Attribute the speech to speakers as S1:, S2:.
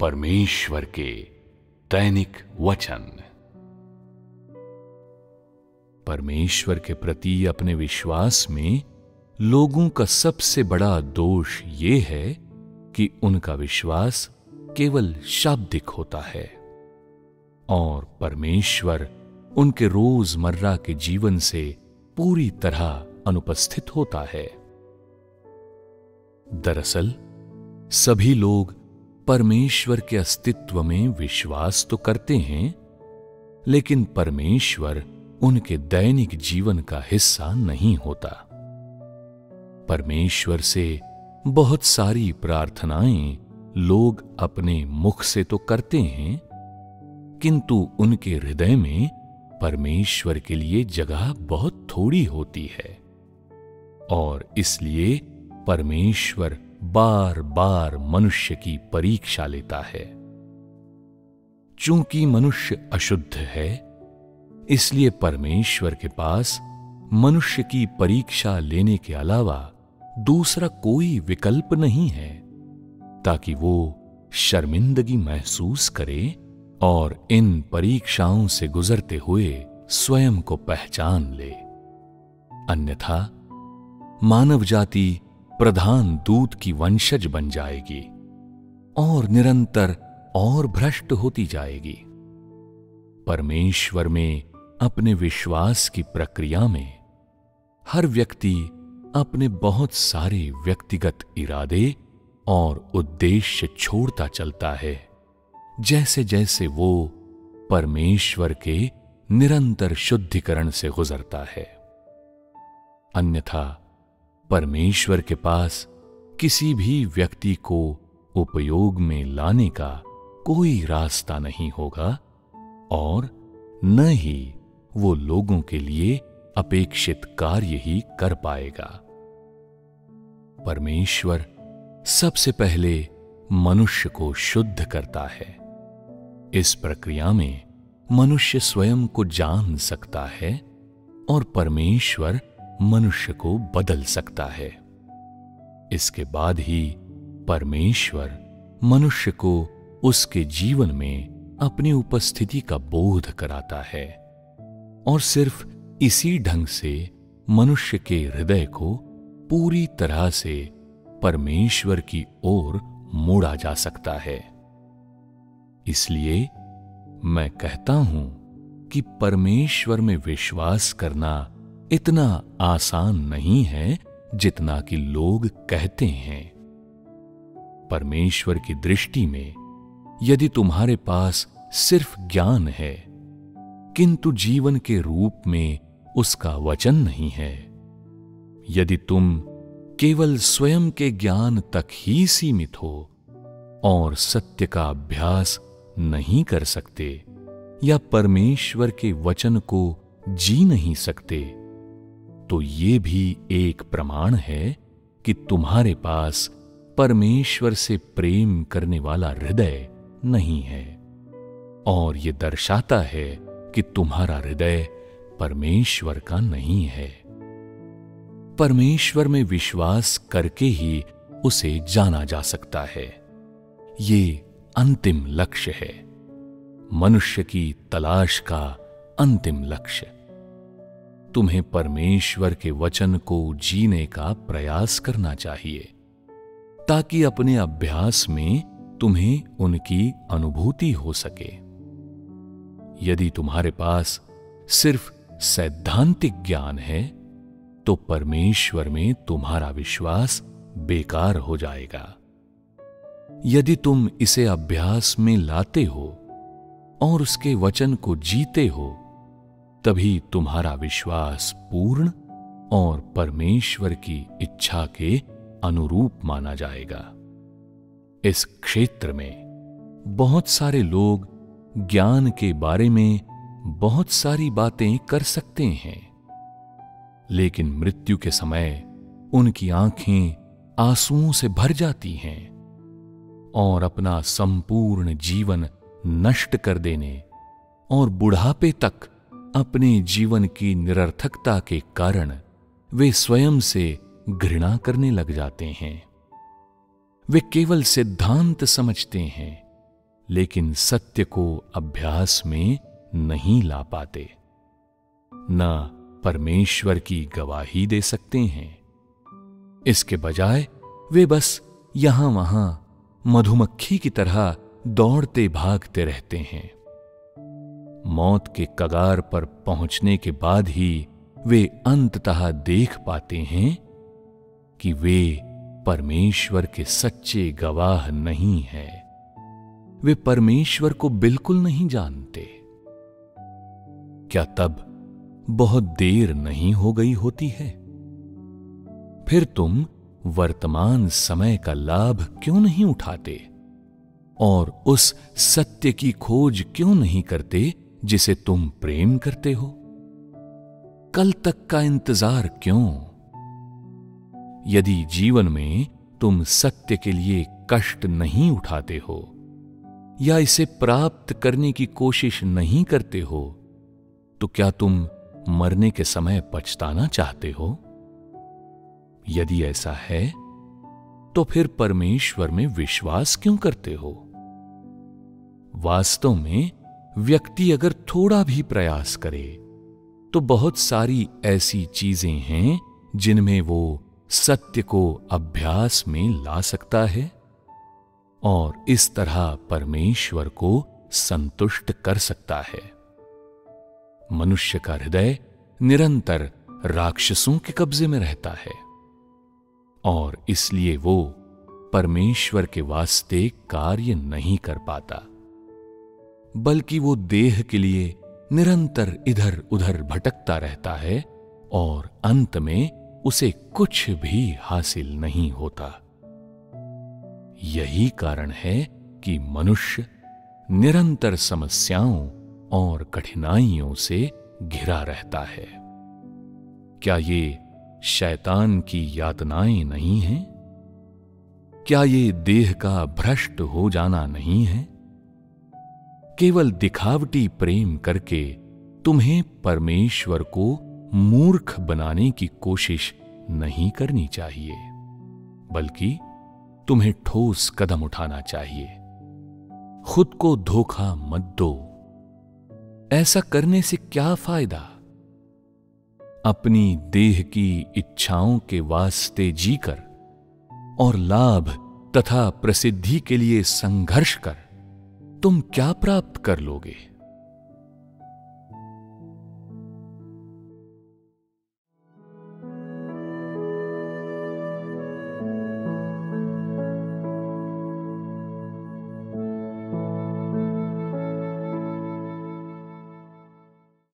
S1: परमेश्वर के दैनिक वचन। परमेश्वर के प्रति अपने विश्वास में लोगों का सबसे बड़ा दोष ये है कि उनका विश्वास केवल शाब्दिक होता है। और परमेश्वर उनके रोज़मर्रा के जीवन से पूरी तरह अनुपस्थित होता है। दरअसल, सभी लोग परमेश्वर के अस्तित्व में विश्वास तो करते हैं, लेकिन परमेश्वर उनके दैनिक जीवन का हिस्सा नहीं होता। परमेश्वर से बहुत सारी प्रार्थनाएँ लोग अपने मुख से तो करते हैं, किंतु उनके हृदय में परमेश्वर के लिए जगह बहुत थोड़ी होती है। और इसलिए परमेश्वर बार बार मनुष्य की परीक्षा लेता है। चूँकि मनुष्य अशुद्ध है, इसलिए परमेश्वर के पास मनुष्य की परीक्षा लेने के अलावा दूसरा कोई विकल्प नहीं है, ताकि वो शर्मिंदगी महसूस करे और इन परीक्षाओं से गुजरते हुए स्वयं को पहचान ले। अन्यथा मानव जाति प्रधान दूत की वंशज बन जाएगी और निरंतर और भ्रष्ट होती जाएगी। परमेश्वर में अपने विश्वास की प्रक्रिया में हर व्यक्ति अपने बहुत सारे व्यक्तिगत इरादे और उद्देश्य छोड़ता चलता है जैसे जैसे वो परमेश्वर के निरंतर शुद्धिकरण से गुजरता है। अन्यथा परमेश्वर के पास किसी भी व्यक्ति को उपयोग में लाने का कोई रास्ता नहीं होगा और न ही वो लोगों के लिए अपेक्षित कार्य ही कर पाएगा। परमेश्वर सबसे पहले मनुष्य को शुद्ध करता है। इस प्रक्रिया में मनुष्य स्वयं को जान सकता है और परमेश्वर मनुष्य को बदल सकता है। इसके बाद ही परमेश्वर मनुष्य को उसके जीवन में अपनी उपस्थिति का बोध कराता है और सिर्फ़ इसी ढंग से मनुष्य के हृदय को पूरी तरह से परमेश्वर की ओर मोड़ा जा सकता है। इसलिए मैं कहता हूँ कि परमेश्वर में विश्वास करना इतना आसान नहीं है जितना कि लोग कहते हैं। परमेश्वर की दृष्टि में, यदि तुम्हारे पास सिर्फ़ ज्ञान है, किंतु जीवन के रूप में उसका वचन नहीं है, यदि तुम केवल स्वयं के ज्ञान तक ही सीमित हो और सत्य का अभ्यास नहीं कर सकते, या परमेश्वर के वचन को जी नहीं सकते तो ये भी एक प्रमाण है कि तुम्हारे पास परमेश्वर से प्रेम करने वाला हृदय नहीं है। और ये दर्शाता है कि तुम्हारा हृदय परमेश्वर का नहीं है। परमेश्वर में विश्वास करके ही उसे जाना जा सकता है। ये अंतिम लक्ष्य है। मनुष्य की तलाश का अंतिम लक्ष्य। तुम्हें परमेश्वर के वचन को जीने का प्रयास करना चाहिए, ताकि अपने अभ्यास में तुम्हें उनकी अनुभूति हो सके। यदि तुम्हारे पास सिर्फ़ सैद्धांतिक ज्ञान है तो परमेश्वर में तुम्हारा विश्वास बेकार हो जाएगा। यदि तुम इसे अभ्यास में लाते हो और उसके वचन को जीते हो तभी तुम्हारा विश्वास पूर्ण और परमेश्वर की इच्छा के अनुरूप माना जाएगा। इस क्षेत्र में बहुत सारे लोग ज्ञान के बारे में बहुत सारी बातें कर सकते हैं, लेकिन मृत्यु के समय उनकी आँखें आंसुओं से भर जाती हैं और अपना संपूर्ण जीवन नष्ट कर देने और बुढ़ापे तक अपने जीवन की निरर्थकता के कारण वे स्वयं से घृणा करने लग जाते हैं। वे केवल सिद्धांत समझते हैं, लेकिन सत्य को अभ्यास में नहीं ला पाते। न परमेश्वर की गवाही दे सकते हैं। इसके बजाय वे बस यहाँ वहाँ मधुमक्खी की तरह दौड़ते भागते रहते हैं। मौत के कगार पर पहुँचने के बाद ही वे अंततः देख पाते हैं कि वे परमेश्वर के सच्चे गवाह नहीं हैं। वे परमेश्वर को बिल्कुल नहीं जानते। क्या तब बहुत देर नहीं हो गई होती है? फिर तुम वर्तमान समय का लाभ क्यों नहीं उठाते? और उस सत्य की खोज क्यों नहीं करते जिसे तुम प्रेम करते हो। कल तक का इंतज़ार क्यों? यदि जीवन में तुम सत्य के लिए कष्ट नहीं उठाते हो, या इसे प्राप्त करने की कोशिश नहीं करते हो तो क्या तुम मरने के समय पछताना चाहते हो? यदि ऐसा है तो फिर परमेश्वर में विश्वास क्यों करते हो? वास्तव में व्यक्ति अगर थोड़ा भी प्रयास करे तो बहुत सारी ऐसी चीज़ें हैं जिनमें वो सत्य को अभ्यास में ला सकता है और इस तरह परमेश्वर को संतुष्ट कर सकता है। मनुष्य का हृदय निरंतर राक्षसों के कब्जे में रहता है और इसलिए वो परमेश्वर के वास्ते कार्य नहीं कर पाता। बल्कि वो देह के लिए निरंतर इधर उधर भटकता रहता है और अंत में उसे कुछ भी हासिल नहीं होता। यही कारण है कि मनुष्य निरंतर समस्याओं और कठिनाइयों से घिरा रहता है। क्या ये शैतान की यातनाएँ नहीं हैं? क्या ये देह का भ्रष्ट हो जाना नहीं है? केवल दिखावटी प्रेम करके तुम्हें परमेश्वर को मूर्ख बनाने की कोशिश नहीं करनी चाहिए, बल्कि तुम्हें ठोस कदम उठाना चाहिए। खुद को धोखा मत दो। ऐसा करने से क्या फ़ायदा? अपनी देह की इच्छाओं के वास्ते जीकर और लाभ तथा प्रसिद्धि के लिए संघर्ष कर। तुम क्या प्राप्त कर लोगे?